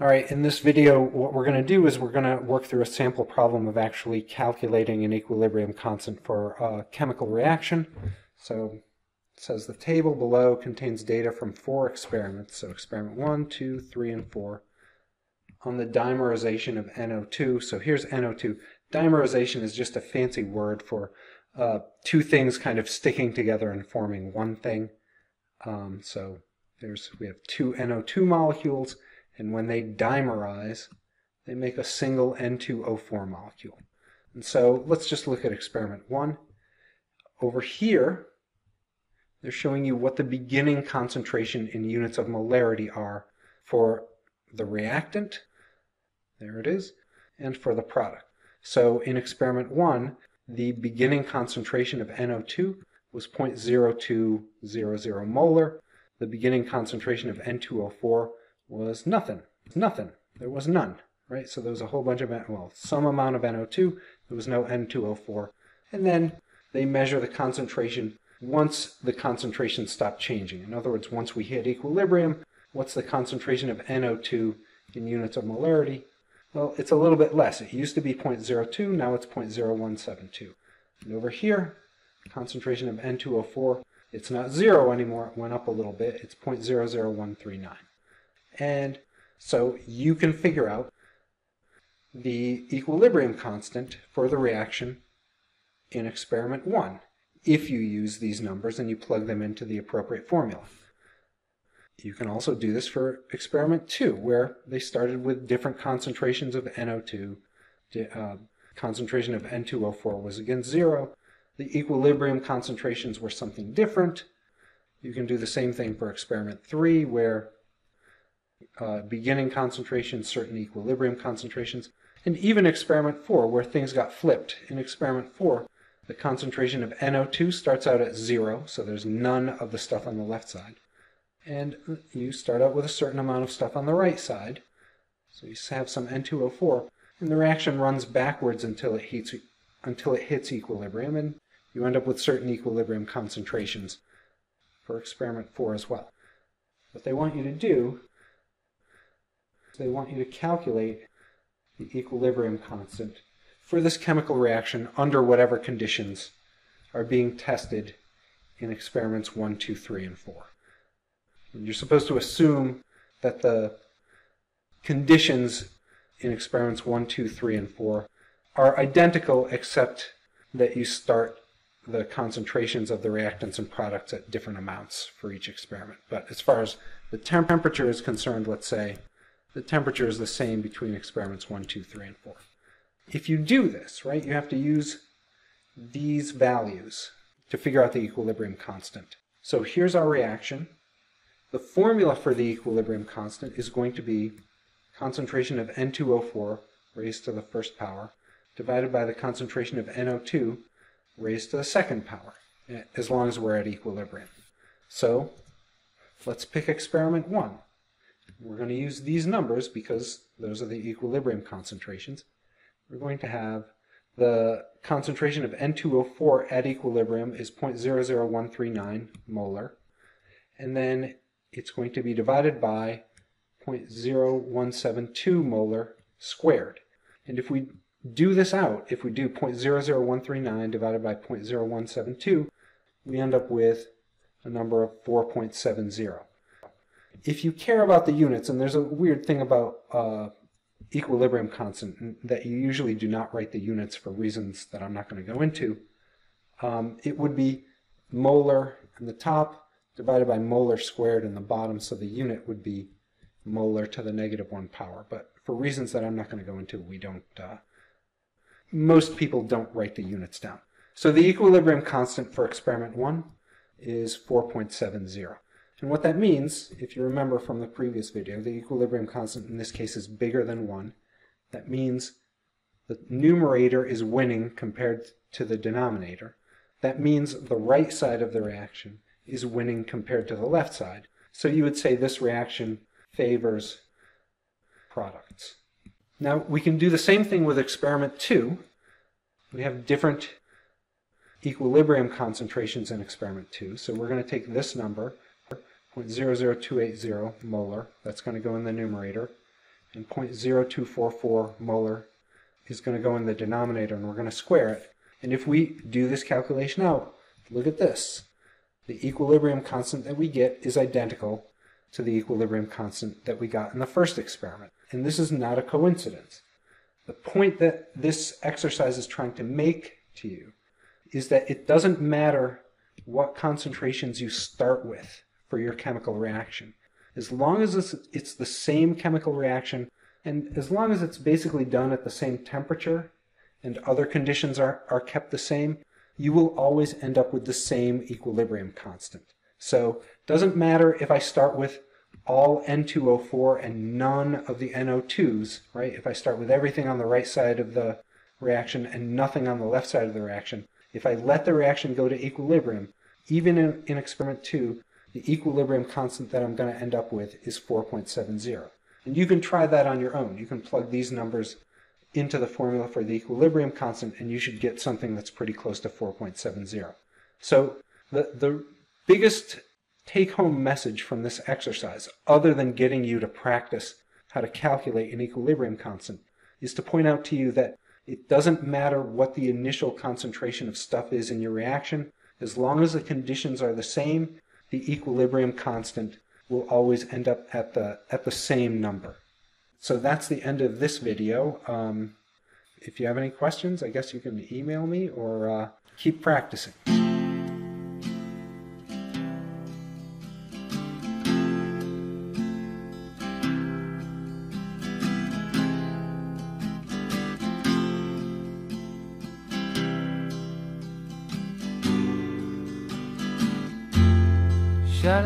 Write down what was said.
All right, in this video, what we're going to do is we're going to work through a sample problem of actually calculating an equilibrium constant for a chemical reaction. So it says the table below contains data from four experiments. So experiment one, two, three, and four on the dimerization of NO2. So here's NO2. Dimerization is just a fancy word for uh, two things kind of sticking together and forming one thing. Um, so there's we have two NO2 molecules and when they dimerize, they make a single N2O4 molecule. And so let's just look at experiment one. Over here, they're showing you what the beginning concentration in units of molarity are for the reactant, there it is, and for the product. So in experiment one, the beginning concentration of NO2 was 0.0200 molar. The beginning concentration of N2O4 was nothing. Nothing. There was none, right? So there was a whole bunch of, well, some amount of NO2. There was no N2O4. And then they measure the concentration once the concentration stopped changing. In other words, once we hit equilibrium, what's the concentration of NO2 in units of molarity? Well, it's a little bit less. It used to be 0.02, now it's 0.0172. And over here, concentration of N2O4, it's not zero anymore, it went up a little bit, it's 0.00139. And so you can figure out the equilibrium constant for the reaction in experiment one if you use these numbers and you plug them into the appropriate formula. You can also do this for experiment two, where they started with different concentrations of NO2. Uh, concentration of N2O4 was again zero. The equilibrium concentrations were something different. You can do the same thing for experiment three, where uh, beginning concentrations, certain equilibrium concentrations, and even experiment 4 where things got flipped. In experiment 4, the concentration of NO2 starts out at 0, so there's none of the stuff on the left side. And you start out with a certain amount of stuff on the right side. So you have some N2O4, and the reaction runs backwards until it, heats, until it hits equilibrium, and you end up with certain equilibrium concentrations for experiment 4 as well. What they want you to do they want you to calculate the equilibrium constant for this chemical reaction under whatever conditions are being tested in experiments 1, 2, 3, and 4. And you're supposed to assume that the conditions in experiments 1, 2, 3, and 4 are identical except that you start the concentrations of the reactants and products at different amounts for each experiment. But as far as the temperature is concerned, let's say the temperature is the same between experiments 1, 2, 3, and 4. If you do this, right, you have to use these values to figure out the equilibrium constant. So here's our reaction. The formula for the equilibrium constant is going to be concentration of N2O4 raised to the first power divided by the concentration of NO2 raised to the second power, eh, as long as we're at equilibrium. So let's pick experiment 1. We're going to use these numbers because those are the equilibrium concentrations. We're going to have the concentration of N2O4 at equilibrium is 0.00139 molar. And then it's going to be divided by 0.0172 molar squared. And if we do this out, if we do 0.00139 divided by 0.0172, we end up with a number of 4.70 if you care about the units, and there's a weird thing about uh, equilibrium constant that you usually do not write the units for reasons that I'm not going to go into, um, it would be molar in the top divided by molar squared in the bottom, so the unit would be molar to the negative one power. But for reasons that I'm not going to go into, we don't, uh, most people don't write the units down. So the equilibrium constant for experiment one is 4.70. And what that means, if you remember from the previous video, the equilibrium constant in this case is bigger than 1. That means the numerator is winning compared to the denominator. That means the right side of the reaction is winning compared to the left side. So you would say this reaction favors products. Now we can do the same thing with experiment 2. We have different equilibrium concentrations in experiment 2. So we're going to take this number 0.00280 molar. That's going to go in the numerator. and 0.0244 molar is going to go in the denominator, and we're going to square it. And if we do this calculation out, look at this. The equilibrium constant that we get is identical to the equilibrium constant that we got in the first experiment. And this is not a coincidence. The point that this exercise is trying to make to you is that it doesn't matter what concentrations you start with for your chemical reaction. As long as it's, it's the same chemical reaction, and as long as it's basically done at the same temperature and other conditions are, are kept the same, you will always end up with the same equilibrium constant. So it doesn't matter if I start with all N2O4 and none of the NO2s, right? If I start with everything on the right side of the reaction and nothing on the left side of the reaction, if I let the reaction go to equilibrium, even in, in experiment 2, the equilibrium constant that I'm going to end up with is 4.70. And you can try that on your own. You can plug these numbers into the formula for the equilibrium constant and you should get something that's pretty close to 4.70. So the, the biggest take-home message from this exercise, other than getting you to practice how to calculate an equilibrium constant, is to point out to you that it doesn't matter what the initial concentration of stuff is in your reaction, as long as the conditions are the same, the equilibrium constant will always end up at the, at the same number. So that's the end of this video. Um, if you have any questions, I guess you can email me or uh, keep practicing. Shut